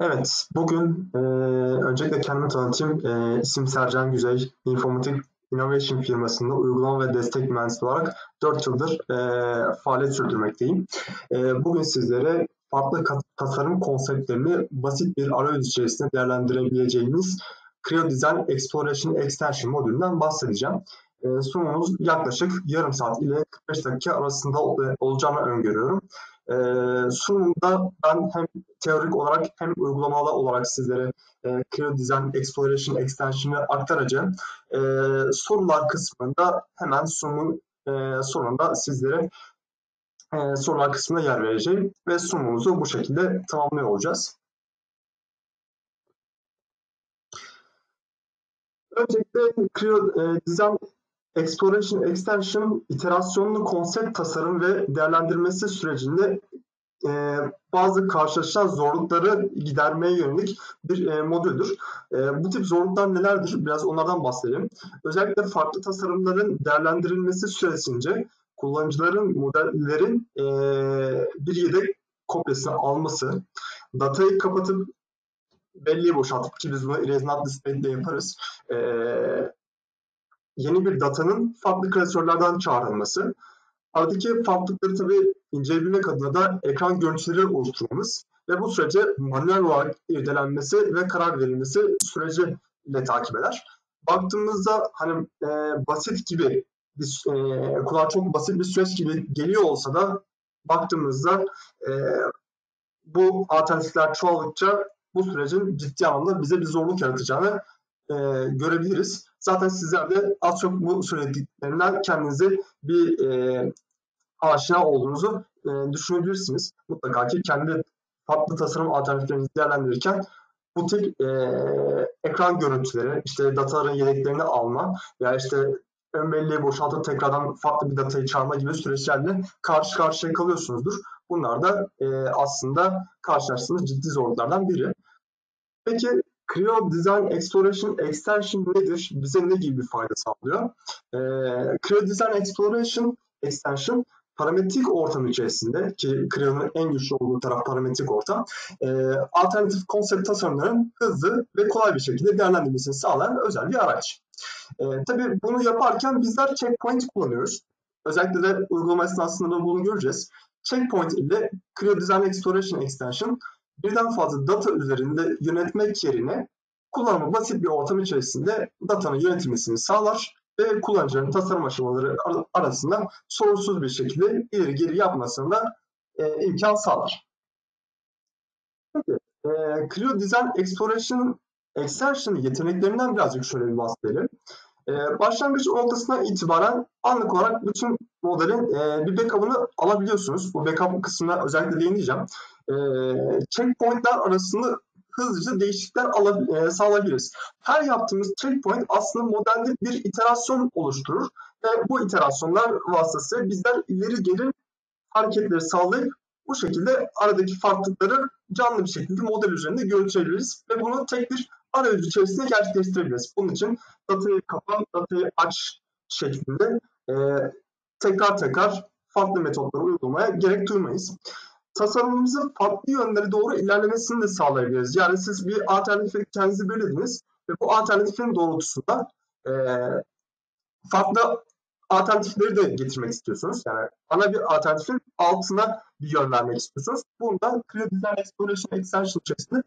Evet, bugün e, öncelikle kendimi tanıtayım. E, isim Sercan Güzey, Informatik Innovation firmasında uygulama ve destek mühendisi olarak 4 yıldır e, faaliyet sürdürmekteyim. E, bugün sizlere farklı tasarım konseptlerini basit bir arayüz içerisinde değerlendirebileceğiniz Creo Design Exploration Extension modülünden bahsedeceğim. E, sunumumuz yaklaşık yarım saat ile 45 dakika arasında olacağını öngörüyorum. E, sunumda ben hem teorik olarak hem uygulamalı olarak sizlere e, Creo Design Exploration Extension'ı aktaracağım. E, sorular kısmında hemen sunumun e, sonunda sizlere e, sorular kısmına yer vereceğim ve sunumumuzu bu şekilde tamamlıyor olacağız. Öncelikle Creo e, Design Exploration Extension iterasyonlu konsept tasarım ve değerlendirmesi sürecinde e, bazı karşılaşılan zorlukları gidermeye yönelik bir e, modüldür. E, bu tip zorluklar nelerdir? Biraz onlardan bahsedelim. Özellikle farklı tasarımların değerlendirilmesi süresince kullanıcıların modellerin e, bir yedek kopyasını alması, datayı kapatıp belleği boşaltıp ki biz bunu erase not display ile yaparız. E, yeni bir datanın farklı klasörlerden çağrılması. Aradaki farklılıkları tabii inceleyebilmek adına da ekran görüntüleri oluşturmamız ve bu sürece manuel olarak irdelenmesi ve karar verilmesi süreci ile takip eder. Baktığımızda hani e, basit gibi bir, e, kulağa çok basit bir süreç gibi geliyor olsa da baktığımızda e, bu alternatifler çoğaldıkça bu sürecin ciddi anlamda bize bir zorluk yaratacağını e, görebiliriz. Zaten sizler de az çok bu söylediklerinden kendinizi bir e, aşina olduğunuzu e, düşünebilirsiniz. Mutlaka ki kendi farklı tasarım alternatiflerinizi değerlendirirken bu tip e, ekran görüntüleri, işte dataların yedeklerini alma veya işte ön belleği boşaltıp tekrardan farklı bir datayı çağırma gibi süreçlerle karşı karşıya kalıyorsunuzdur. Bunlar da e, aslında karşılaştığınız ciddi zorluklardan biri. Peki Creo Design Exploration Extension nedir? Bize ne gibi bir fayda sağlıyor? E, Creo Design Exploration Extension parametrik ortam içerisinde ki Creo'nun en güçlü olduğu taraf parametrik ortam e, alternatif konsept tasarımların hızlı ve kolay bir şekilde değerlendirmesini sağlayan özel bir araç. E, tabii bunu yaparken bizler checkpoint kullanıyoruz. Özellikle de uygulama esnasında bunu göreceğiz. Checkpoint ile Creo Design Exploration Extension birden fazla data üzerinde yönetmek yerine kullanımı basit bir ortam içerisinde datanın yönetilmesini sağlar ve kullanıcının tasarım aşamaları arasında sorunsuz bir şekilde ileri geri yapmasına da e, imkan sağlar. Peki, e, Clio Design Exploration Extension yeteneklerinden birazcık şöyle bir bahsedelim. E, başlangıç noktasına itibaren anlık olarak bütün modelin e, bir backup'ını alabiliyorsunuz. Bu backup kısmına özellikle değineceğim. E, checkpointler arasında hızlıca değişiklikler e, sağlayabiliriz. Her yaptığımız checkpoint aslında modelde bir iterasyon oluşturur ve bu iterasyonlar vasıtasıyla bizler ileri geri hareketleri sağlayıp bu şekilde aradaki farklılıkları canlı bir şekilde model üzerinde görüntüleyebiliriz ve bunu tek bir arayüz içerisinde gerçekleştirebiliriz. Bunun için datayı kapan, datayı aç şeklinde e, tekrar tekrar farklı metotları uygulamaya gerek duymayız tasarımımızın farklı yönleri doğru ilerlemesini de sağlayabiliriz. Yani siz bir alternatifi kendinizi belirlediniz ve bu alternatifin doğrultusunda e, farklı alternatifleri de getirmek istiyorsunuz. Yani ana bir alternatifin altına bir yön vermek istiyorsunuz. Bunu da Creo Design Exploration Extension içerisinde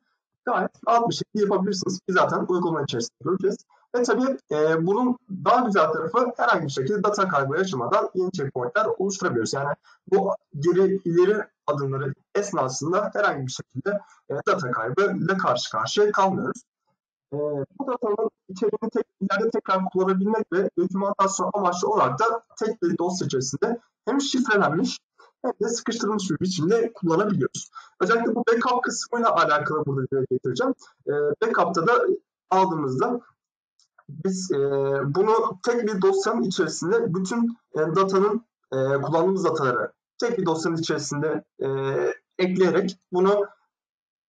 gayet rahat bir şekilde yapabilirsiniz. Ki zaten uygulama içerisinde göreceğiz. Ve tabii e, bunun daha güzel tarafı herhangi bir şekilde data kaybı yaşamadan yeni checkpointler oluşturabiliyoruz. Yani bu geri ileri adımları esnasında herhangi bir şekilde e, data kaybı ile karşı karşıya kalmıyoruz. E, bu datanın içeriğini tek, ileride tekrar kullanabilmek ve dokümantasyon amaçlı olarak da tek bir dosya içerisinde hem şifrelenmiş hem de sıkıştırılmış bir biçimde kullanabiliyoruz. Özellikle bu backup kısmıyla alakalı burada dile getireceğim. E, backup'ta da aldığımızda biz e, bunu tek bir dosyanın içerisinde bütün e, datanın e, kullandığımız dataları tek bir dosyanın içerisinde e, ekleyerek bunu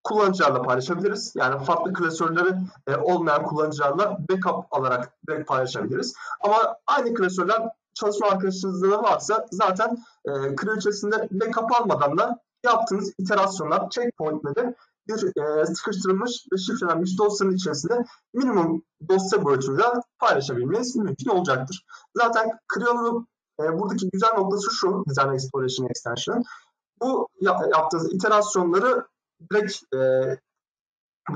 kullanıcılarla paylaşabiliriz. Yani farklı klasörleri e, olmayan kullanıcılarla backup alarak direkt paylaşabiliriz. Ama aynı klasörler çalışma arkadaşınızda da varsa zaten e, Creo içerisinde backup almadan da yaptığınız iterasyonlar, checkpointleri bir e, sıkıştırılmış ve şifrelenmiş dosyanın içerisinde minimum dosya boyutuyla paylaşabilmeniz mümkün olacaktır. Zaten Creo'nun e, buradaki güzel noktası şu, Design Exploration Extension. Bu yaptığınız iterasyonları direkt e,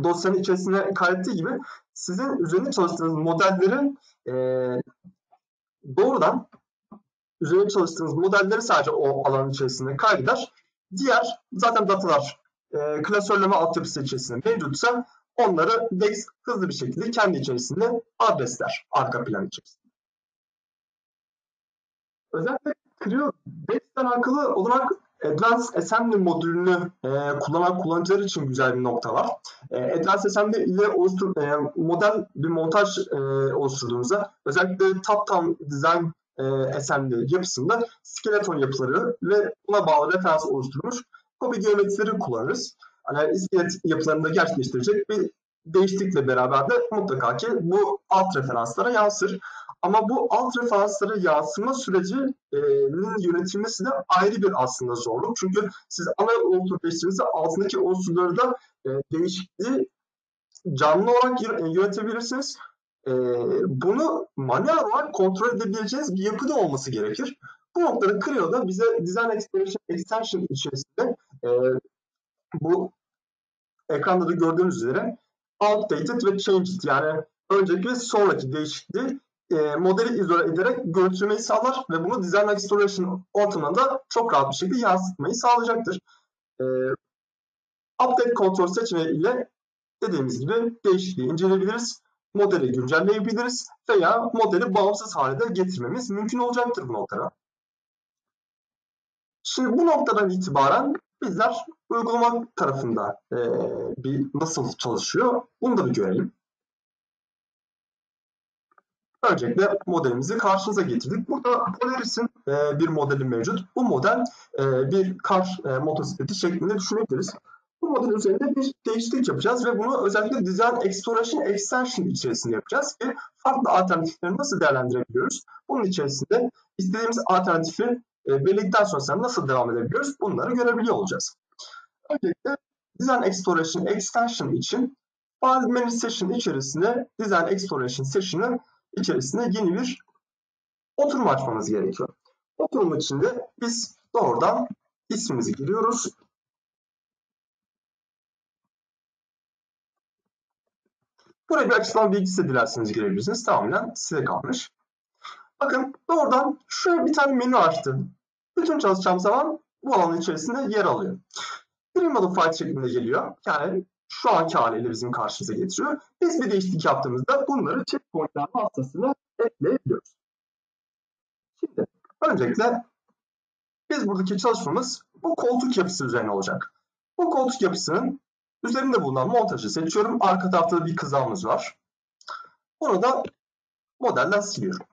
dosyanın içerisine kaydettiği gibi sizin üzerinde çalıştığınız modellerin e, doğrudan üzerinde çalıştığınız modelleri sadece o alanın içerisinde kaydeder. Diğer zaten datalar e, klasörleme altyapısı içerisinde mevcutsa onları DEX hızlı bir şekilde kendi içerisinde adresler arka plan içerisinde. Özellikle Creo DEX'ten alakalı olarak Advanced Assembly modülünü e, kullanan kullanıcılar için güzel bir nokta var. E, Advanced Assembly ile oluştur, e, model bir montaj e, oluşturduğunuzda özellikle top-down design e, assembly yapısında skeleton yapıları ve buna bağlı referans oluşturmuş copy geometrileri kullanırız. Hani iskelet yapılarında gerçekleştirecek bir değişiklikle beraber de mutlaka ki bu alt referanslara yansır. Ama bu alt referanslara yansıma sürecinin yönetilmesi de ayrı bir aslında zorluk. Çünkü siz ana unsur değiştirdiğinizde altındaki unsurları da e, değişikliği canlı olarak yönetebilirsiniz. E, bunu manuel olarak kontrol edebileceğiniz bir yapıda olması gerekir. Bu noktada Creo'da bize Design Exploration Extension içerisinde e, bu ekranda da gördüğünüz üzere outdated ve changed yani önceki ve sonraki değişikliği e, modeli izole ederek görüntülemeyi sağlar ve bunu Design Exploration ortamında çok rahat bir şekilde yansıtmayı sağlayacaktır. E, update kontrol seçeneği ile dediğimiz gibi değişikliği inceleyebiliriz, modeli güncelleyebiliriz veya modeli bağımsız hale de getirmemiz mümkün olacaktır bu noktada. Şimdi bu noktadan itibaren bizler uygulama tarafında e, bir nasıl çalışıyor bunu da bir görelim. Öncelikle modelimizi karşınıza getirdik. Burada Polaris'in e, bir modeli mevcut. Bu model e, bir kar e, motosikleti şeklinde düşünebiliriz. Bu model üzerinde bir değişiklik yapacağız ve bunu özellikle Design Exploration Extension içerisinde yapacağız ki farklı alternatifleri nasıl değerlendirebiliyoruz? Bunun içerisinde istediğimiz alternatifi e, belirledikten sonra nasıl devam edebiliyoruz? Bunları görebiliyor olacağız. Öncelikle Design Exploration Extension için File Menu Session içerisinde Design Exploration Session'ı içerisinde yeni bir oturum açmamız gerekiyor. Oturum içinde biz doğrudan ismimizi giriyoruz. Buraya bir açıklama bilgisi dilerseniz girebilirsiniz. Tamamen size kalmış. Bakın doğrudan şöyle bir tane menü açtım. Bütün çalışacağım zaman bu alanın içerisinde yer alıyor. Pre-modified şeklinde geliyor. Yani şu anki haliyle bizim karşımıza getiriyor. Biz bir değişiklik yaptığımızda bunları checkpointler vasıtasıyla ekleyebiliyoruz. Şimdi öncelikle biz buradaki çalışmamız bu koltuk yapısı üzerine olacak. Bu koltuk yapısının üzerinde bulunan montajı seçiyorum. Arka tarafta bir kızağımız var. Bunu da modelden siliyorum.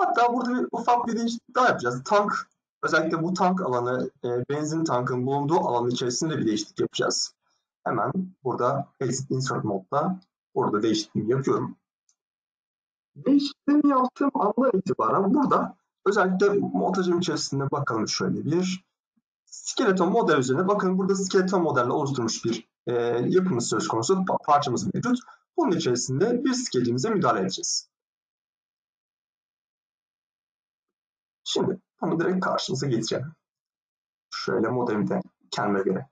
Hatta burada bir ufak bir değişiklik daha yapacağız. Tank, özellikle bu tank alanı, e, benzin tankın bulunduğu alanın içerisinde bir değişiklik yapacağız. Hemen burada Exit Insert modda burada değişikliğimi yapıyorum. Değişikliğimi yaptığım andan itibaren burada özellikle montajım içerisinde bakalım şöyle bir skeleton model üzerine bakın burada skeleton modelle oluşturmuş bir e, yapımız söz konusu parçamız mevcut. Bunun içerisinde bir skeletimize müdahale edeceğiz. Şimdi onu direkt karşınıza getireceğim. Şöyle modelimi de kendime göre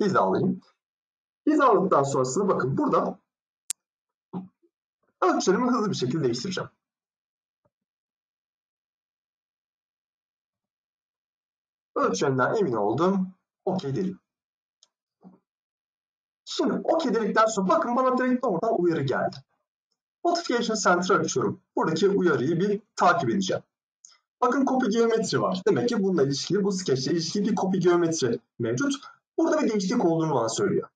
hizalayayım. Hizaladıktan sonrasında bakın burada ölçülerimi hızlı bir şekilde değiştireceğim. Ölçülerinden emin oldum. OK dedim. Şimdi OK dedikten sonra bakın bana direkt oradan uyarı geldi. Notification Center açıyorum. Buradaki uyarıyı bir takip edeceğim. Bakın copy geometri var. Demek ki bununla ilişkili, bu sketchle ilişkili bir copy geometri mevcut. Burada bir değişiklik olduğunu bana söylüyor.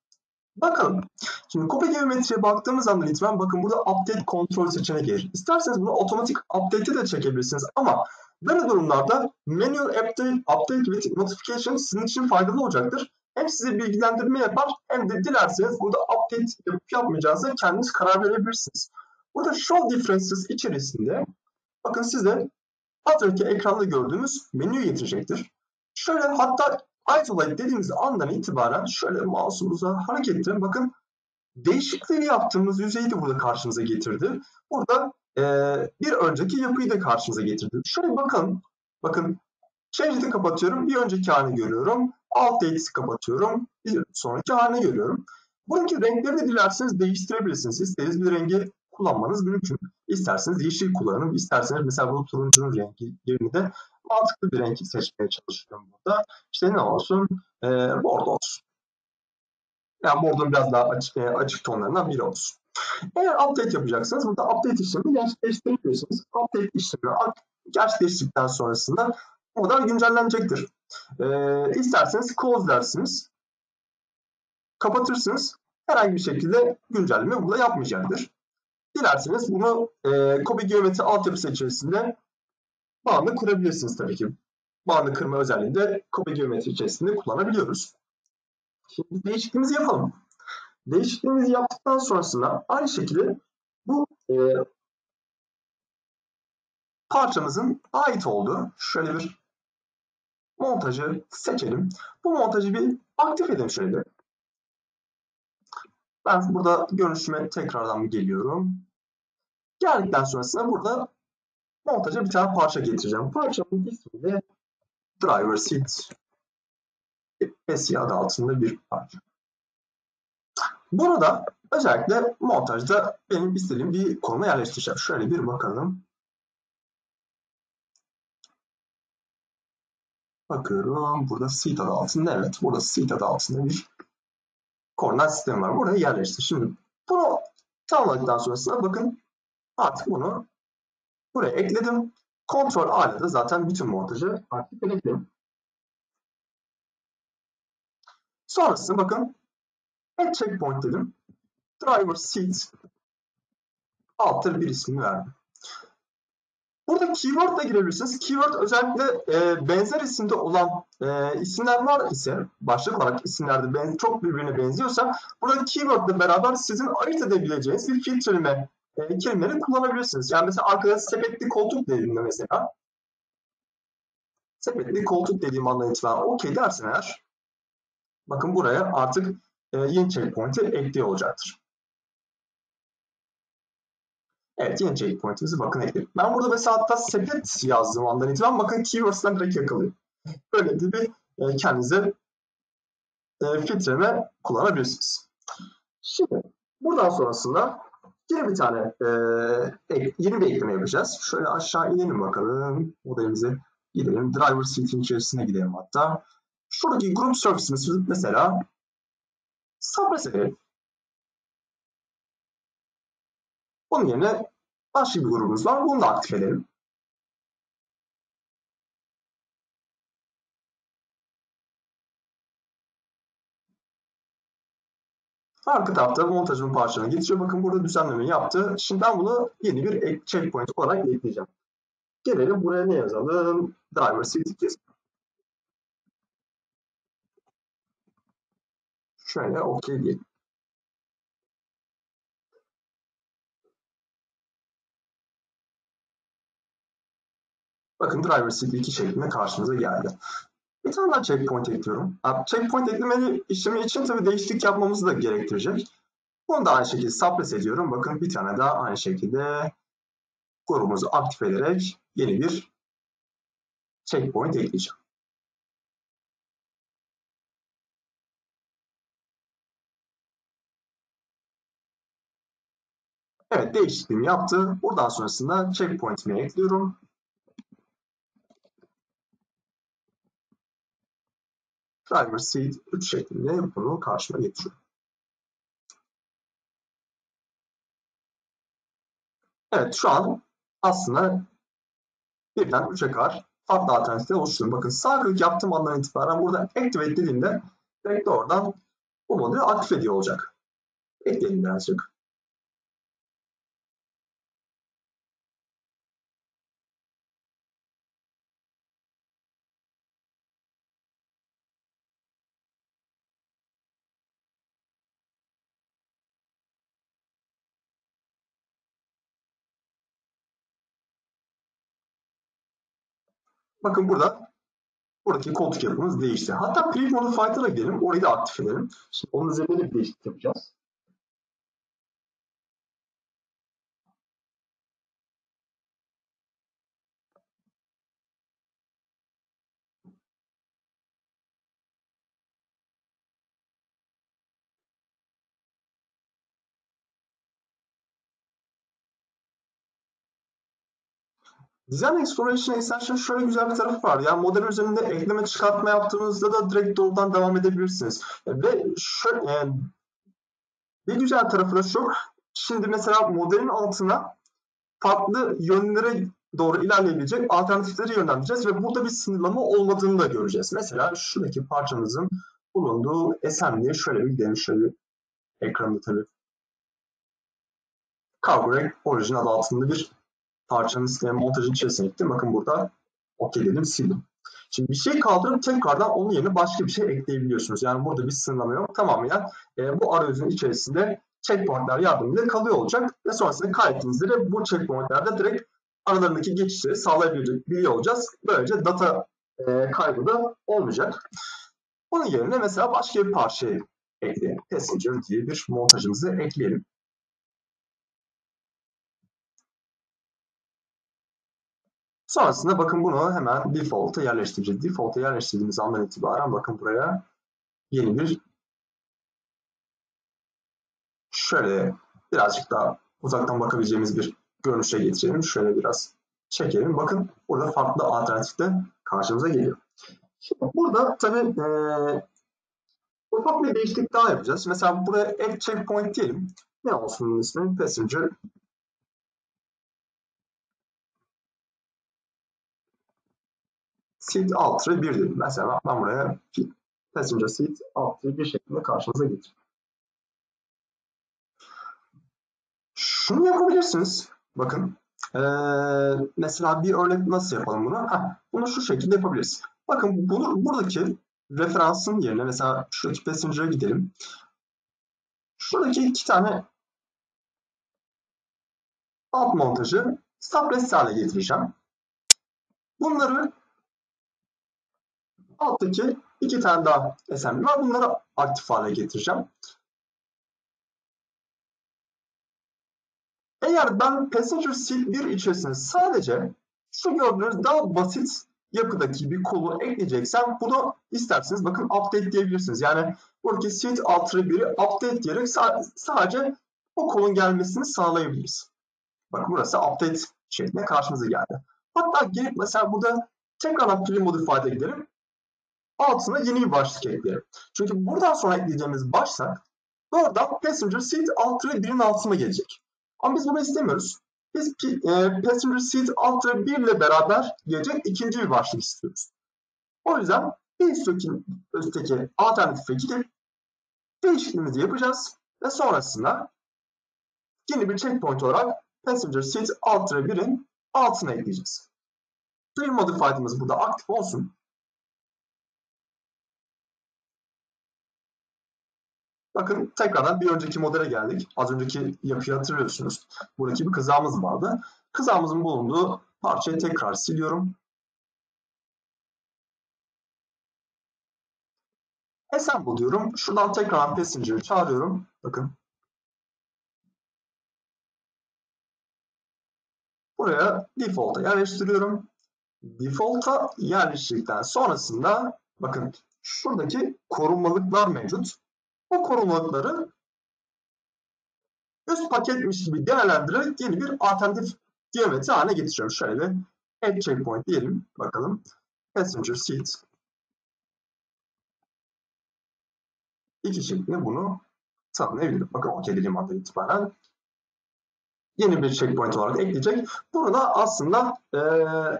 Bakalım. Şimdi copy geometriye baktığımız andan itibaren bakın burada update kontrol seçeneği gelir. İsterseniz bunu otomatik update'e de çekebilirsiniz ama böyle durumlarda manual update, update with notification sizin için faydalı olacaktır. Hem size bilgilendirme yapar hem de dilerseniz burada update yapıp yapmayacağınıza kendiniz karar verebilirsiniz. Burada show differences içerisinde bakın size az önceki ekranda gördüğümüz menüyü getirecektir. Şöyle hatta isolate dediğimiz andan itibaren şöyle mouse'umuza hareket ettirin. Bakın değişikliği yaptığımız yüzeyi de burada karşımıza getirdi. Burada e, bir önceki yapıyı da karşımıza getirdi. Şöyle bakın. Bakın Change'de kapatıyorum. Bir önceki halini görüyorum. Alt Dates'i kapatıyorum. Bir sonraki halini görüyorum. Buradaki renkleri de dilerseniz değiştirebilirsiniz. İstediğiniz bir rengi kullanmanız mümkün. İsterseniz yeşil kullanın. İsterseniz mesela bu turuncunun rengi yerini de mantıklı bir renk seçmeye çalışıyorum burada. İşte ne olsun? E, bordo olsun. Yani bordo'nun biraz daha açık, e, açık tonlarından biri olsun. Eğer update yapacaksanız burada update işlemini gerçekleştirebiliyorsunuz. Update işlemi gerçekleştirdikten sonrasında burada güncellenecektir. Ee, isterseniz close dersiniz. Kapatırsınız. Herhangi bir şekilde güncelleme burada yapmayacaktır. Dilerseniz bunu e, Kobe geometri altyapısı içerisinde bağını kurabilirsiniz tabii ki. Bağını kırma özelliğini de Kobe geometri içerisinde kullanabiliyoruz. Şimdi değişikliğimizi yapalım. Değişikliğimizi yaptıktan sonrasında aynı şekilde bu e, parçamızın ait olduğu şöyle bir montajı seçelim. Bu montajı bir aktif edelim şöyle. Ben burada görünüşüme tekrardan geliyorum. Geldikten sonrasında burada montaja bir tane parça getireceğim. Parçamın ismi de Driver Seat SE adı altında bir parça. Bunu da özellikle montajda benim istediğim bir konuma yerleştireceğim. Şöyle bir bakalım. Bakıyorum. Burada seat adı altında. Evet. Burada seat adı altında bir koordinat sistemi var. Buraya yerleştir. Şimdi bunu tamamladıktan sonrasında bakın artık bunu buraya ekledim. Ctrl A ile de zaten bütün montajı aktif edebilirim. Sonrasında bakın add checkpoint dedim. Driver seat alttır bir ismini verdim. Burada keyword de girebilirsiniz. Keyword özellikle e, benzer isimde olan e, isimler var ise başlık olarak isimlerde ben, çok birbirine benziyorsa burada keyword ile beraber sizin ayırt edebileceğiniz bir filtreleme e, kelimeleri kullanabilirsiniz. Yani mesela arkada sepetli koltuk dediğimde mesela sepetli koltuk dediğim andan itibaren okey dersin eğer bakın buraya artık e, yeni checkpoint'i ekliyor olacaktır. Evet yeni checkpoint'imizi bakın ekledik. Ben burada mesela hatta sepet yazdığım andan itibaren bakın keywords'ten direkt yakalıyor. Böyle bir e, kendinize e, filtreme kullanabilirsiniz. Şimdi buradan sonrasında yine bir tane e, yeni bir ekleme yapacağız. Şöyle aşağı inelim bakalım. Modelimize gidelim. Driver seat'in içerisine gidelim hatta. Şuradaki group service'imiz mesela suppress edelim. Onun yerine başka bir grubumuz var. Bunu da aktif edelim. Arka tarafta montajın parçalarını getiriyor. Bakın burada düzenlemeyi yaptı. Şimdi ben bunu yeni bir checkpoint olarak ekleyeceğim. Gelelim buraya ne yazalım? Driver seat yazalım. Şöyle OK diyelim. Bakın driver cd2 şeklinde karşımıza geldi. Bir tane daha checkpoint ekliyorum. Checkpoint eklemeli işlemi için tabii değişiklik yapmamızı da gerektirecek. Bunu da aynı şekilde suppress ediyorum. Bakın bir tane daha aynı şekilde grubumuzu aktif ederek yeni bir checkpoint ekleyeceğim. Evet değişikliğimi yaptı. Buradan sonrasında checkpoint'imi ekliyorum. Driver seed 3 şeklinde bunu karşıma getiriyorum. Evet şu an aslında birden 3'e kadar farklı alternatifler oluşturdum. Bakın sağ klik yaptığım andan itibaren burada activate dediğimde direkt oradan bu modülü aktif ediyor olacak. Ekleyelim birazcık. Bakın burada buradaki koltuk yapımız değişti. Hatta Preview Modified'a gidelim. Orayı da aktif edelim. Şimdi onun üzerinde bir değişiklik yapacağız. Design Exploration Extension şöyle güzel bir tarafı var. Yani model üzerinde ekleme çıkartma yaptığınızda da direkt doğrudan devam edebilirsiniz. Ve şöyle, yani bir güzel tarafı da şu. Şimdi mesela modelin altına farklı yönlere doğru ilerleyebilecek alternatifleri yönlendireceğiz ve burada bir sınırlama olmadığını da göreceğiz. Mesela şuradaki parçamızın bulunduğu assembly'ye şöyle bir gidelim. Şöyle bir ekranda tabii. Cargo Origin adı altında bir parçanın sistemi montajın içerisine gittim. Bakın burada OK dedim sildim. Şimdi bir şey kaldırıp tekrardan onun yerine başka bir şey ekleyebiliyorsunuz. Yani burada bir sınırlama yok. Tamamen e, bu arayüzün içerisinde checkpointler yardımıyla kalıyor olacak. Ve sonrasında kaydettiğinizde de bu checkpointlerde direkt aralarındaki geçişleri sağlayabiliyor olacağız. Böylece data e, kaybı da olmayacak. Onun yerine mesela başka bir parçayı ekleyelim. Passenger diye bir montajımızı ekleyelim. Sonrasında bakın bunu hemen default'a yerleştireceğiz. Default'a yerleştirdiğimiz andan itibaren bakın buraya yeni bir şöyle birazcık daha uzaktan bakabileceğimiz bir görünüşe getirelim. Şöyle biraz çekelim. Bakın burada farklı alternatif de karşımıza geliyor. Burada tabii e, ufak bir değişiklik daha yapacağız. Mesela buraya add checkpoint diyelim. Ne olsun bunun ismi? Passenger seat altı 1 dedim. Mesela ben buraya passenger seat altı 1 şeklinde karşınıza getireyim. Şunu yapabilirsiniz. Bakın. Ee, mesela bir örnek nasıl yapalım bunu? Heh, bunu şu şekilde yapabiliriz. Bakın bunu, buradaki referansın yerine mesela şuradaki passenger'a gidelim. Şuradaki iki tane alt montajı stop hale getireceğim. Bunları alttaki iki tane daha assembly var. Bunları aktif hale getireceğim. Eğer ben Passenger Seat 1 içerisinde sadece şu gördüğünüz daha basit yapıdaki bir kolu ekleyeceksem bunu isterseniz bakın update diyebilirsiniz. Yani buradaki seat altı 1'i update diyerek sadece o kolun gelmesini sağlayabiliriz. Bakın burası update şeklinde karşımıza geldi. Hatta gelip mesela burada tekrar Actively Modified'e gidelim. Altına yeni bir başlık ekleyelim. Çünkü buradan sonra ekleyeceğimiz başlık doğrudan Passenger Seat altı 1'in altına gelecek. Ama biz bunu istemiyoruz. Biz e, passenger seat altı 1 ile beraber gelecek ikinci bir başlık istiyoruz. O yüzden bir üstteki, üstteki alternatife gidip değişikliğimizi yapacağız ve sonrasında yeni bir checkpoint olarak passenger seat altı 1'in altına ekleyeceğiz. Clear modified'ımız burada aktif olsun. Bakın tekrardan bir önceki modele geldik. Az önceki yapıyı hatırlıyorsunuz. Buradaki bir kızağımız vardı. Kızağımızın bulunduğu parçayı tekrar siliyorum. Assemble diyorum. Şuradan tekrar Passenger'ı çağırıyorum. Bakın. Buraya default'a yerleştiriyorum. Default'a yerleştirdikten sonrasında bakın şuradaki korunmalıklar mevcut o korumaları üst paketmiş gibi değerlendirerek yeni bir alternatif geometri haline getiriyorum. Şöyle add checkpoint diyelim. Bakalım. Passenger seat. İki şeklinde bunu tanımlayabilirim. Bakın OK dediğim andan itibaren yeni bir checkpoint olarak ekleyecek. Burada aslında e,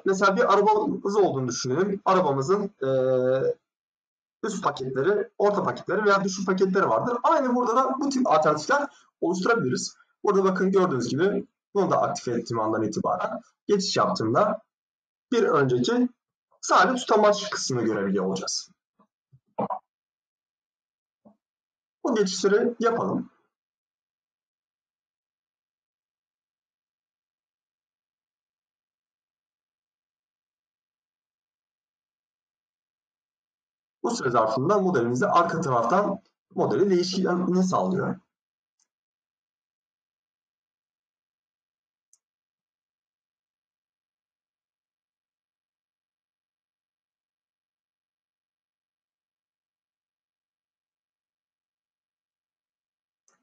mesela bir arabamız olduğunu düşünelim. Arabamızın e, üst paketleri, orta paketleri veya düşük paketleri vardır. Aynı burada da bu tip alternatifler oluşturabiliriz. Burada bakın gördüğünüz gibi bunu da aktif ettiğim andan itibaren geçiş yaptığımda bir önceki sadece tutamaç kısmını görebiliyor olacağız. Bu geçişleri yapalım. Bu süre zarfında modelimizde arka taraftan modeli değişikliğini sağlıyor.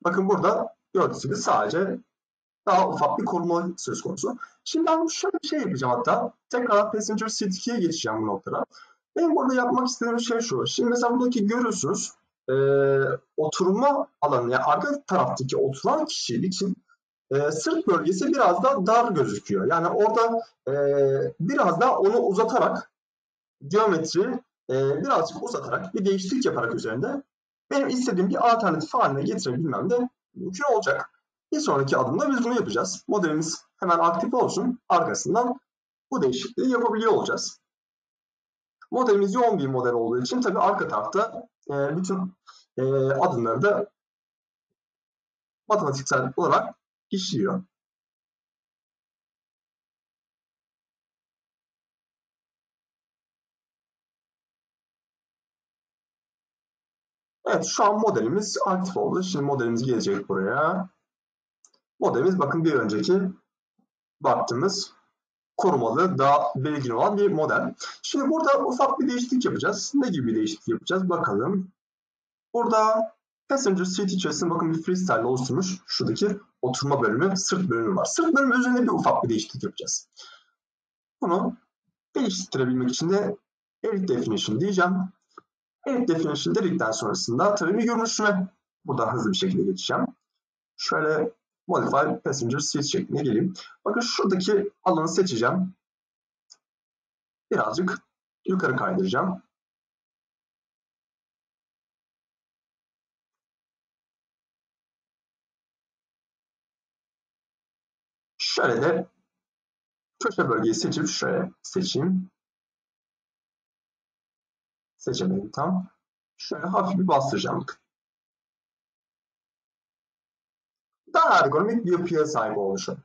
Bakın burada gördüğünüz sadece daha ufak bir koruma söz konusu. Şimdi ben şöyle bir şey yapacağım hatta. Tekrar Passenger Seat 2'ye geçeceğim bu noktada. Benim burada yapmak istediğim şey şu. Şimdi mesela buradaki görüyorsunuz e, oturma alanı yani arka taraftaki oturan kişi için e, sırt bölgesi biraz daha dar gözüküyor. Yani orada e, biraz daha onu uzatarak geometri e, birazcık uzatarak bir değişiklik yaparak üzerinde benim istediğim bir alternatif haline getirebilmem de mümkün olacak. Bir sonraki adımda biz bunu yapacağız. Modelimiz hemen aktif olsun. Arkasından bu değişikliği yapabiliyor olacağız. Modelimiz yoğun bir model olduğu için tabii arka tarafta e, bütün e, adımları da matematiksel olarak işliyor. Evet şu an modelimiz aktif oldu. Şimdi modelimiz gelecek buraya. Modelimiz bakın bir önceki baktığımız korumalı, daha belirgin olan bir model. Şimdi burada ufak bir değişiklik yapacağız. Ne gibi bir değişiklik yapacağız? Bakalım. Burada Passenger Seat içerisinde bakın bir freestyle oluşturmuş. Şuradaki oturma bölümü, sırt bölümü var. Sırt bölümü üzerinde bir ufak bir değişiklik yapacağız. Bunu değiştirebilmek için de Edit Definition diyeceğim. Edit Definition dedikten sonrasında tabii bir görünüşüne burada hızlı bir şekilde geçeceğim. Şöyle Modify Passenger Seat şeklinde geleyim. Bakın şuradaki alanı seçeceğim. Birazcık yukarı kaydıracağım. Şöyle de köşe bölgeyi seçip şöyle seçeyim. Seçemedim tam. Şöyle hafif bir bastıracağım Daha ergonomik bir yapıya sahip olmuşum.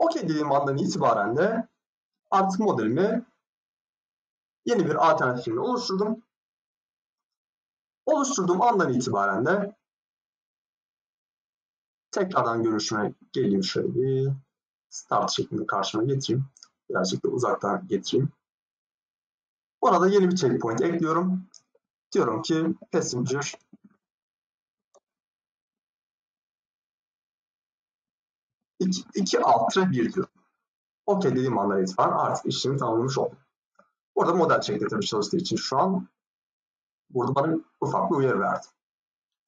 OK dediğim andan itibaren de artık modelimi yeni bir alternatifini oluşturdum. Oluşturduğum andan itibaren de tekrardan görüşüme geleyim şöyle bir start şeklinde karşıma getireyim. Birazcık da uzaktan getireyim. Orada yeni bir checkpoint ekliyorum. Diyorum ki passenger 2, 2 altre 1 diyor. OK dediğim andan itibaren artık işlemi tamamlamış oldum. Burada model çekti tabii çalıştığı için şu an burada bana ufak bir uyarı verdi.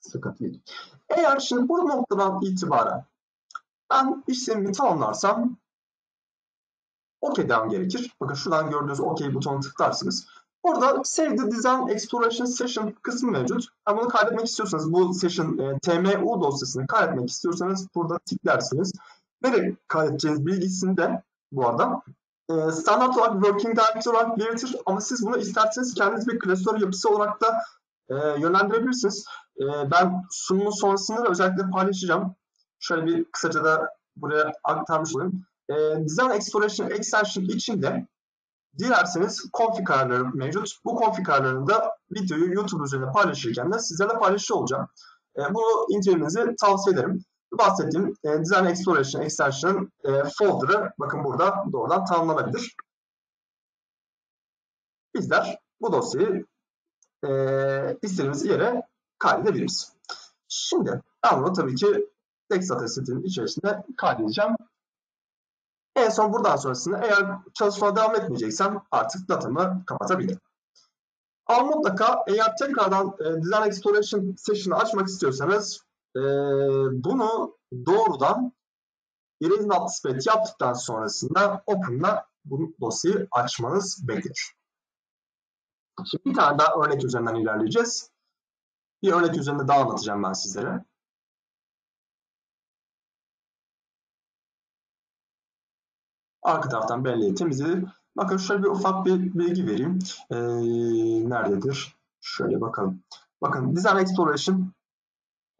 Sıkıntı değil. Eğer şimdi bu noktadan itibaren ben işlemimi tamamlarsam OK devam gerekir. Bakın şuradan gördüğünüz OK butonu tıklarsınız. Orada Save the Design Exploration Session kısmı mevcut. Yani bunu kaydetmek istiyorsanız bu session e, TMU dosyasını kaydetmek istiyorsanız burada tıklarsınız nereye kaydedeceğiniz bilgisini de bu arada e, standart olarak working directory olarak belirtir ama siz bunu isterseniz kendiniz bir klasör yapısı olarak da e, yönlendirebilirsiniz. E, ben sunumun sonrasında da özellikle paylaşacağım. Şöyle bir kısaca da buraya aktarmış olayım. E, Design Exploration Extension içinde dilerseniz config kararları mevcut. Bu config kararlarını da videoyu YouTube üzerinde paylaşırken de sizlerle paylaşıyor olacağım. E, bunu incelemenizi tavsiye ederim bahsettiğim e, Design Exploration Extension e, folder'ı bakın burada doğrudan tanımlanabilir. Bizler bu dosyayı e, istediğimiz yere kaydedebiliriz. Şimdi ben bunu tabii ki text data setinin içerisinde kaydedeceğim. En son buradan sonrasında eğer çalışmaya devam etmeyeceksem artık datamı kapatabilirim. Ama mutlaka eğer tekrardan e, Design Exploration Session'ı açmak istiyorsanız e, bunu doğrudan erase nutspet yaptıktan sonrasında Open'la bu dosyayı açmanız beklenir. Şimdi bir tane daha örnek üzerinden ilerleyeceğiz. Bir örnek üzerinde daha anlatacağım ben sizlere. Arka taraftan belleği temizledim. Bakın şöyle bir ufak bir bilgi vereyim. Ee, nerededir? Şöyle bakalım. Bakın Design Exploration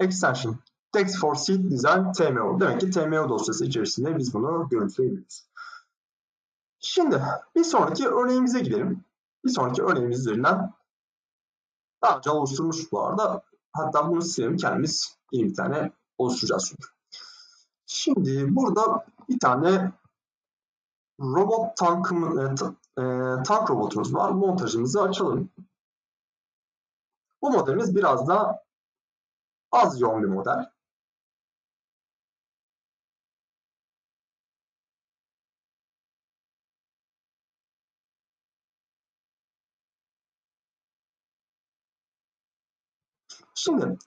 Extension Text for Seed Design TMO. Demek ki TMO dosyası içerisinde biz bunu görüntüleyebiliriz. Şimdi bir sonraki örneğimize gidelim. Bir sonraki örneğimiz üzerinden daha önce oluşturmuş bu arada. Hatta bunu silelim kendimiz yeni bir tane oluşturacağız çünkü. Şimdi burada bir tane robot tankım, e, e, tank robotumuz var. Montajımızı açalım. Bu modelimiz biraz da az bir model. Şimdi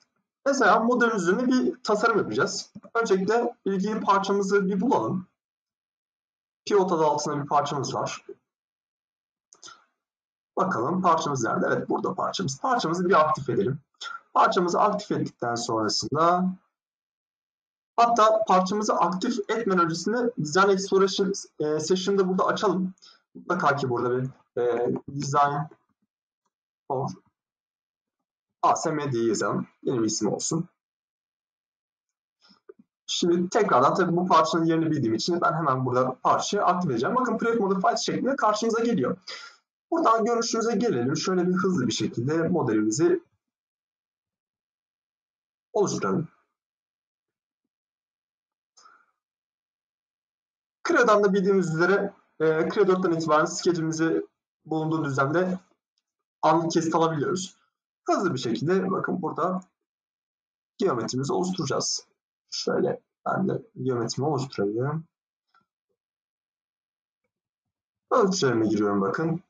mesela modelin üzerine bir tasarım yapacağız. Öncelikle ilgili parçamızı bir bulalım. Pivot adı altında bir parçamız var. Bakalım parçamız nerede? Evet burada parçamız. Parçamızı bir aktif edelim. Parçamızı aktif ettikten sonrasında hatta parçamızı aktif etmeden öncesinde Design Exploration e, Session'da burada açalım. Mutlaka ki burada bir e, Design for ASM diye yazalım. Yeni bir isim olsun. Şimdi tekrardan tabii bu parçanın yerini bildiğim için ben hemen burada parçayı aktif edeceğim. Bakın Preview Modified şeklinde karşımıza geliyor. Buradan görüşümüze gelelim. Şöyle bir hızlı bir şekilde modelimizi oluşturalım. Creo'dan da bildiğimiz üzere e, Creo 4'ten itibaren skecimizi bulunduğu düzende anlık kesit alabiliyoruz. Hızlı bir şekilde bakın burada geometrimizi oluşturacağız. Şöyle ben de geometrimi oluşturayım. Ölçülerime giriyorum bakın.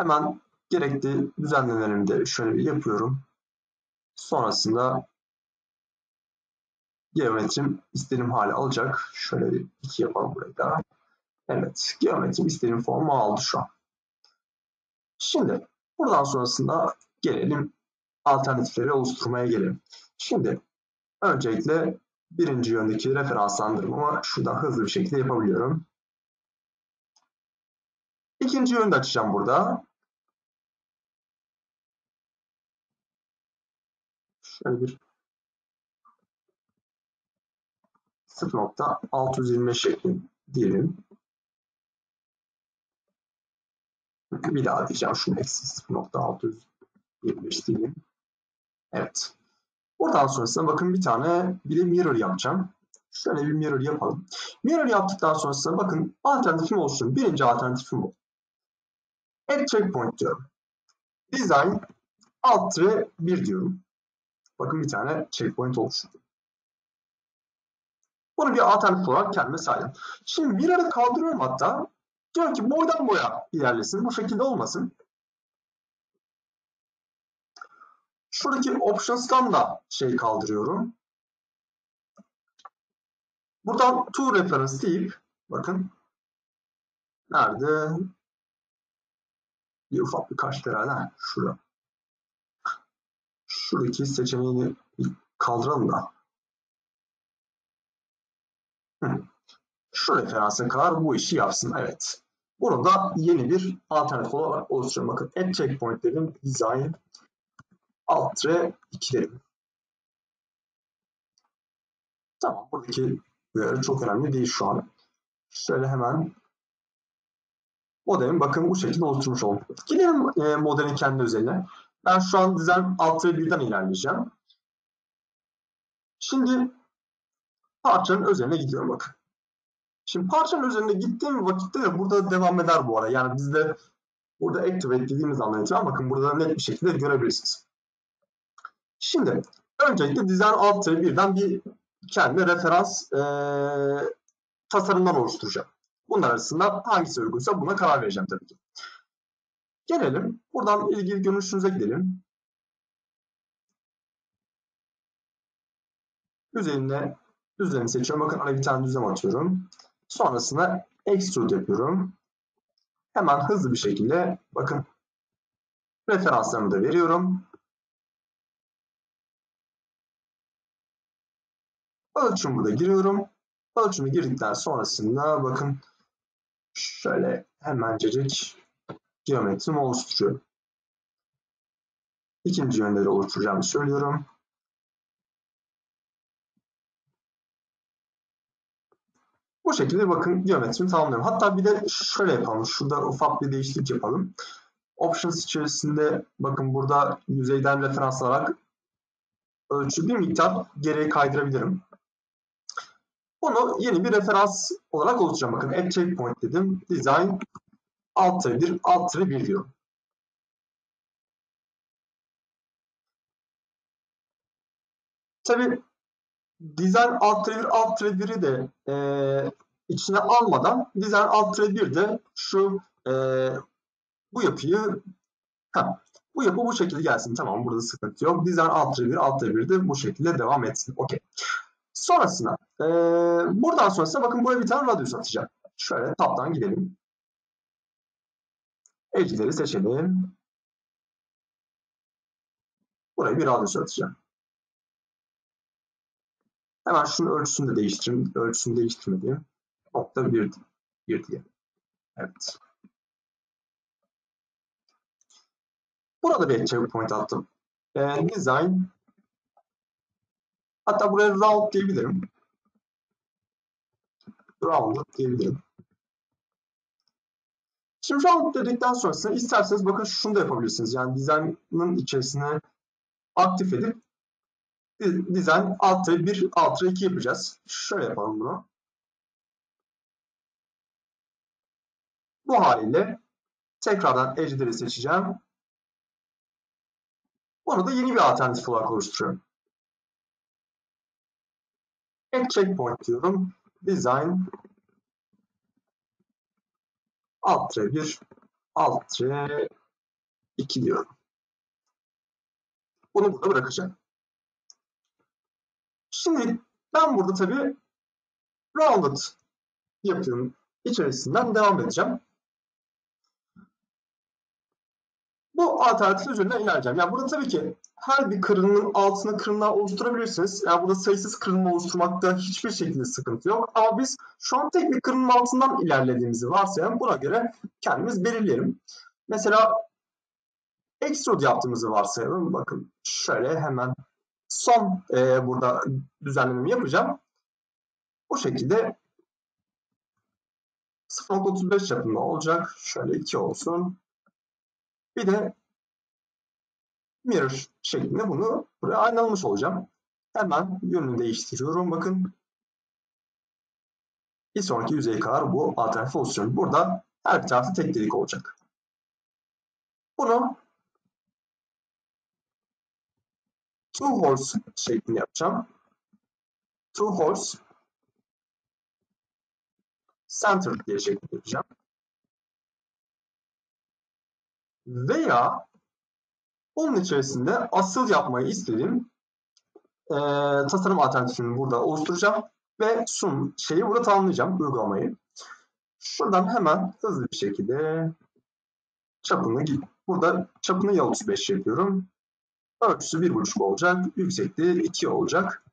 Hemen gerekli düzenlemelerimi de şöyle bir yapıyorum. Sonrasında geometrim istediğim hale alacak. Şöyle bir iki yapalım burayı da. Evet, geometrim istediğim formu aldı şu an. Şimdi buradan sonrasında gelelim alternatifleri oluşturmaya gelelim. Şimdi öncelikle birinci yöndeki referanslandırmamı şuradan hızlı bir şekilde yapabiliyorum. İkinci yönde açacağım burada. Şöyle bir 0.625 şeklinde diyelim. Bir daha diyeceğim. Şunu eksi 0.625 diyelim. Evet. Buradan sonrasında bakın bir tane bir de mirror yapacağım. Şöyle bir mirror yapalım. Mirror yaptıktan sonrasında bakın alternatifim olsun. Birinci alternatifim bu. Add checkpoint diyorum. Design alt 1 diyorum. Bakın bir tane checkpoint oluşturdu. Bunu bir alternatif olarak kendime saydım. Şimdi mirror'ı kaldırıyorum hatta. Diyorum ki boydan boya ilerlesin. Bu şekilde olmasın. Şuradaki options'tan da şey kaldırıyorum. Buradan to reference deyip bakın nerede bir ufak bir kaç herhalde şurada. Şuradaki seçeneğini kaldıralım da. Şu referansa kadar bu işi yapsın. Evet. Bunu da yeni bir alternatif olarak oluşturuyorum. Bakın add checkpoint dedim. Design alt 2 dedim. Tamam. Buradaki uyarı çok önemli değil şu an. Şöyle hemen modelin bakın bu şekilde oluşturmuş oldum. Gelelim e, modelin kendi özeline. Ben şu an Design alt 1'den ilerleyeceğim. Şimdi parçanın özeline gidiyorum bakın. Şimdi parçanın üzerine gittiğim vakitte de burada devam eder bu ara. Yani bizde burada activate dediğimiz andan itibaren bakın burada net bir şekilde görebilirsiniz. Şimdi öncelikle design alt birden bir kendi referans e, tasarımdan oluşturacağım. Bunlar arasında hangisi uygunsa buna karar vereceğim tabii ki. Gelelim. Buradan ilgili görünüşünüze gidelim. Üzerine düzlemi seçiyorum. Bakın ana bir tane düzlem atıyorum. Sonrasında extrude yapıyorum. Hemen hızlı bir şekilde bakın referanslarımı da veriyorum. Ölçümü burada giriyorum. Ölçümü girdikten sonrasında bakın şöyle hemencecik geometrimi oluşturuyorum. İkinci yönleri oluşturacağımı söylüyorum. Bu şekilde bakın geometrimi tamamlıyorum. Hatta bir de şöyle yapalım. Şurada ufak bir değişiklik yapalım. Options içerisinde bakın burada yüzeyden referans alarak ölçü bir miktar geriye kaydırabilirim. Bunu yeni bir referans olarak oluşturacağım. Bakın add checkpoint dedim. Design alt 1 alt 1 diyorum. Tabi Design alt 1 alt 1'i de e, içine almadan Design alt 1 de şu e, bu yapıyı ha, bu yapı bu şekilde gelsin. Tamam burada sıkıntı yok. Design alt 1 alt 1 de bu şekilde devam etsin. Okey. Sonrasında e, buradan sonrasında bakın buraya bir tane radius atacağım. Şöyle taptan gidelim. Edge'leri seçelim. Buraya bir radius atacağım. Hemen şunun ölçüsünü de değiştireyim. Ölçüsünü değiştirmediğim nokta 1, 1 diye. Evet. Burada bir checkpoint attım. E, design hatta buraya round diyebilirim. Round diyebilirim. Şimdi round dedikten sonrasında isterseniz bakın şunu da yapabilirsiniz. Yani design'ın içerisine aktif edip design altı 1 altı 2 yapacağız. Şöyle yapalım bunu. Bu haliyle tekrardan edge'leri seçeceğim. Onu da yeni bir alternatif olarak oluşturuyorum. Add checkpoint diyorum. Design alt 1 alt 2 diyorum. Bunu burada bırakacağım. Şimdi ben burada tabii rounded yapının içerisinden devam edeceğim. Bu alternatif üzerinden ilerleyeceğim. Yani burada tabii ki her bir kırılımın altına kırımlar oluşturabilirsiniz. Yani burada sayısız kırılma oluşturmakta hiçbir şekilde sıkıntı yok. Ama biz şu an tek bir kırılım altından ilerlediğimizi varsayalım. Buna göre kendimiz belirleyelim. Mesela extrude yaptığımızı varsayalım. Bakın şöyle hemen son e, burada düzenlememi yapacağım. Bu şekilde 0.35 çapında olacak. Şöyle 2 olsun. Bir de mirror şeklinde bunu buraya aynalamış olacağım. Hemen yönünü değiştiriyorum. Bakın bir sonraki yüzeye kadar bu alternatif oluşturuyorum. Burada her bir tarafta tek delik olacak. Bunu two horse şeklinde yapacağım. Two horse center diye şeklinde yapacağım. Veya onun içerisinde asıl yapmayı istediğim e, tasarım alternatifini burada oluşturacağım ve sun şeyi burada tamamlayacağım uygulamayı. Şuradan hemen hızlı bir şekilde çapını burada çapını yıl 35 yapıyorum. Ölçüsü 1.5 olacak. Yüksekliği 2 olacak.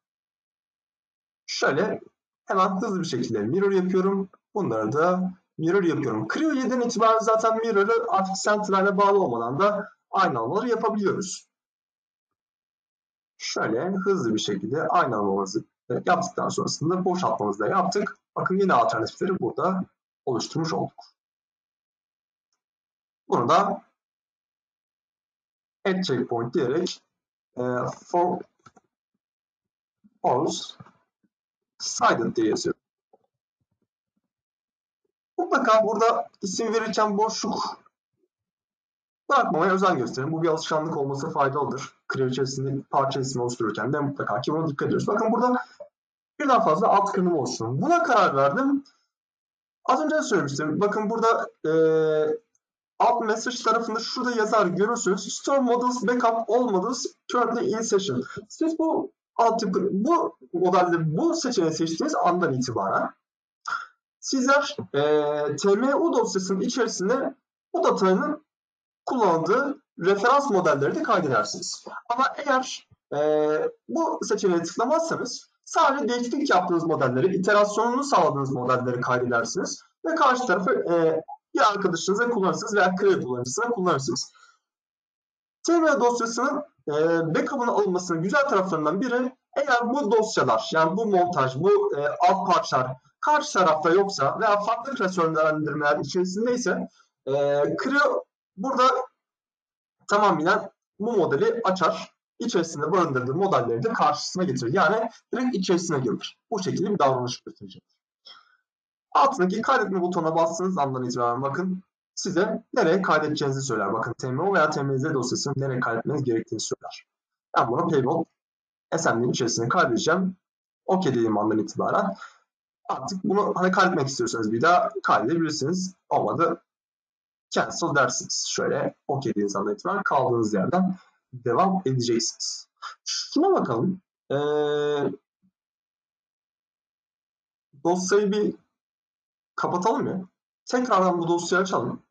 Şöyle hemen hızlı bir şekilde mirror yapıyorum. Bunları da mirror yapıyorum. Creo 7'den itibaren zaten mirror'ı artık center'larla bağlı olmadan da aynı almaları yapabiliyoruz. Şöyle hızlı bir şekilde aynı almamızı yaptıktan sonrasında boşaltmamızı da yaptık. Bakın yine alternatifleri burada oluşturmuş olduk. Bunu da add checkpoint diyerek e, for false sided diye yazıyorum. Mutlaka burada isim verirken boşluk bırakmamaya özen gösterin. Bu bir alışkanlık olması faydalıdır. Creo içerisinde parça ismi oluştururken de mutlaka ki buna dikkat ediyoruz. Bakın burada birden fazla alt kırılım oluşturun. Buna karar verdim. Az önce söylemiştim. Bakın burada e, alt message tarafında şurada yazar görürsünüz. Store models backup all models currently in session. Siz bu altyapı, bu modelde bu seçeneği seçtiğiniz andan itibaren sizler e, TMU dosyasının içerisinde bu datanın kullandığı referans modelleri de kaydedersiniz. Ama eğer e, bu seçeneği tıklamazsanız sadece değişiklik yaptığınız modelleri, iterasyonunu sağladığınız modelleri kaydedersiniz ve karşı tarafı e, ya arkadaşınıza kullanırsınız veya kredi kullanıcısına kullanırsınız. TML dosyasının e, backup'ın alınmasının güzel taraflarından biri eğer bu dosyalar yani bu montaj, bu e, alt parçalar karşı tarafta yoksa veya farklı klasörlendirmeler içerisindeyse e, Creo burada tamamen bu modeli açar. içerisinde barındırdığı modelleri de karşısına getirir. Yani direkt içerisine gelir. Bu şekilde bir davranış gösterecek. Altındaki kaydetme butonuna bastığınız andan itibaren bakın size nereye kaydedeceğinizi söyler. Bakın TMO veya TMZ dosyasını nereye kaydetmeniz gerektiğini söyler. Ben bunu Paywall SM'nin içerisine kaydedeceğim. OK dediğim andan itibaren artık bunu hani kaydetmek istiyorsanız bir daha kaydedebilirsiniz. Olmadı cancel dersiniz. Şöyle OK dediğiniz andan itibaren kaldığınız yerden devam edeceksiniz. Şuna bakalım. Ee, dosyayı bir kapatalım ya. Tekrardan bu dosyayı açalım.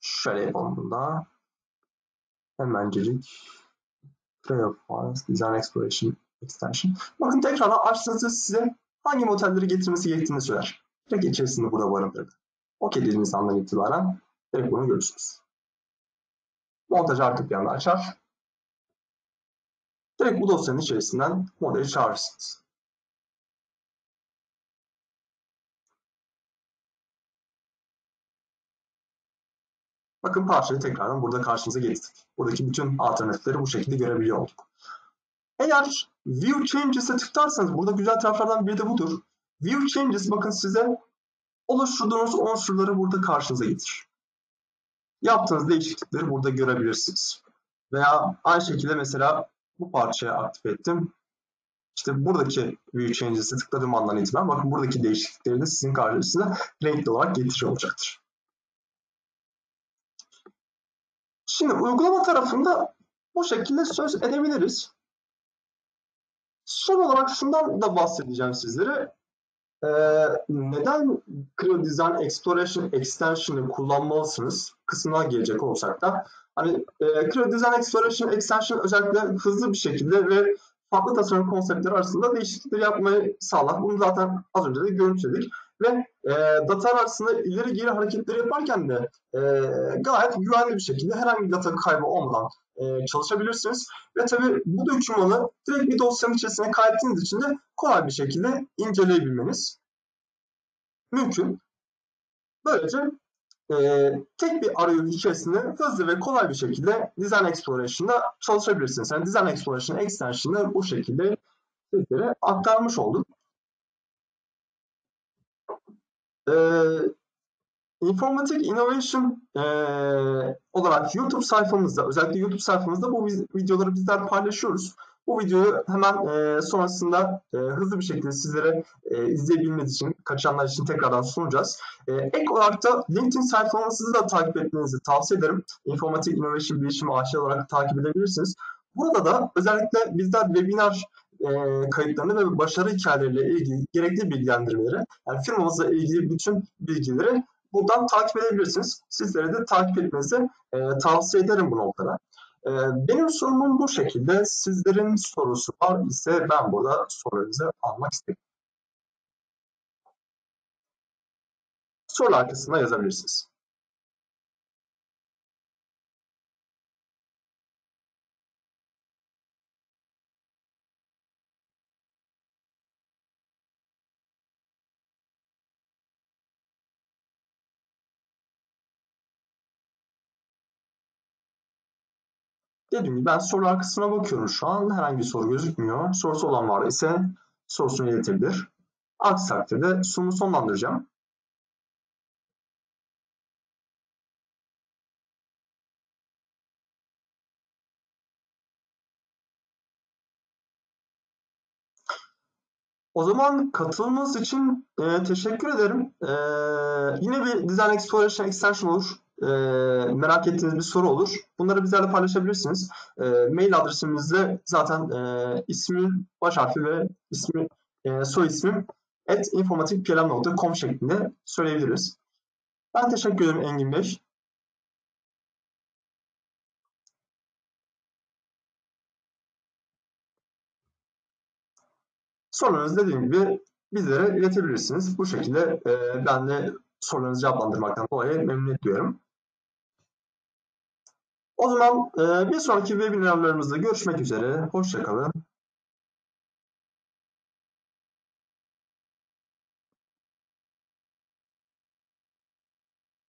Şöyle yapalım bunda. Hemencecik. Player Files, Design Exploration Extension. Bakın tekrardan açtığınızda size hangi modelleri getirmesi gerektiğini söyler. Direkt içerisinde burada barındırdı. OK dediğiniz andan itibaren direkt bunu görürsünüz. Montajı artık bir anda açar. Direkt bu dosyanın içerisinden modeli çağırırsınız. Bakın parçayı tekrardan burada karşınıza getirdik. Buradaki bütün alternatifleri bu şekilde görebiliyor olduk. Eğer View Changes'e tıklarsanız burada güzel taraflardan biri de budur. View Changes bakın size oluşturduğunuz unsurları burada karşınıza getirir. Yaptığınız değişiklikleri burada görebilirsiniz. Veya aynı şekilde mesela bu parçaya aktif ettim. İşte buradaki View Changes'e tıkladığım andan itibaren bakın buradaki değişiklikleri de sizin karşınıza renkli olarak getiriyor olacaktır. Şimdi uygulama tarafında bu şekilde söz edebiliriz. Son olarak şundan da bahsedeceğim sizlere. Ee, neden Creo Design Exploration Extension'ı kullanmalısınız kısmına gelecek olsak da hani e, Creo Design Exploration Extension özellikle hızlı bir şekilde ve farklı tasarım konseptleri arasında değişiklikler yapmayı sağlar. Bunu zaten az önce de görmüştük ve e, data arasında ileri geri hareketleri yaparken de e, gayet güvenli bir şekilde herhangi bir data kaybı olmadan e, çalışabilirsiniz. Ve tabii bu dokümanı direkt bir dosyanın içerisine kaydettiğiniz için de kolay bir şekilde inceleyebilmeniz mümkün. Böylece e, tek bir arayüz içerisinde hızlı ve kolay bir şekilde Design Exploration'da çalışabilirsiniz. Yani Design Exploration Extension'ı bu şekilde sizlere aktarmış oldum. Ee, Informatik Innovation e, olarak YouTube sayfamızda, özellikle YouTube sayfamızda bu videoları bizler paylaşıyoruz. Bu videoyu hemen e, sonrasında e, hızlı bir şekilde sizlere e, izleyebilmeniz için, kaçanlar için tekrardan sunacağız. E, ek olarak da LinkedIn sayfamızı da takip etmenizi tavsiye ederim. Informatik Innovation Bilişim AŞ olarak takip edebilirsiniz. Burada da özellikle bizler webinar e, kayıtlarını ve başarı hikayeleriyle ilgili gerekli bilgilendirmeleri, yani firmamızla ilgili bütün bilgileri buradan takip edebilirsiniz. Sizlere de takip etmenizi e, tavsiye ederim bu noktada. E, benim sorumum bu şekilde. Sizlerin sorusu var ise ben burada sorularınızı almak isterim. Sorular kısmına yazabilirsiniz. Dediğim gibi ben sorular kısmına bakıyorum şu an. Herhangi bir soru gözükmüyor. Sorusu olan var ise sorusunu iletebilir. Aksi takdirde sunumu sonlandıracağım. O zaman katılımınız için e, teşekkür ederim. E, yine bir Design Exploration Extension olur e, merak ettiğiniz bir soru olur. Bunları bizlerle paylaşabilirsiniz. E, mail adresimizde zaten e, ismin baş harfi ve ismi e, soy ismim at informatikplm.com şeklinde söyleyebiliriz. Ben teşekkür ederim Engin Bey. Sorularınızı dediğim gibi bizlere iletebilirsiniz. Bu şekilde e, ben de sorularınızı cevaplandırmaktan dolayı memnuniyet duyuyorum. O zaman bir sonraki webinarlarımızda görüşmek üzere. Hoşçakalın.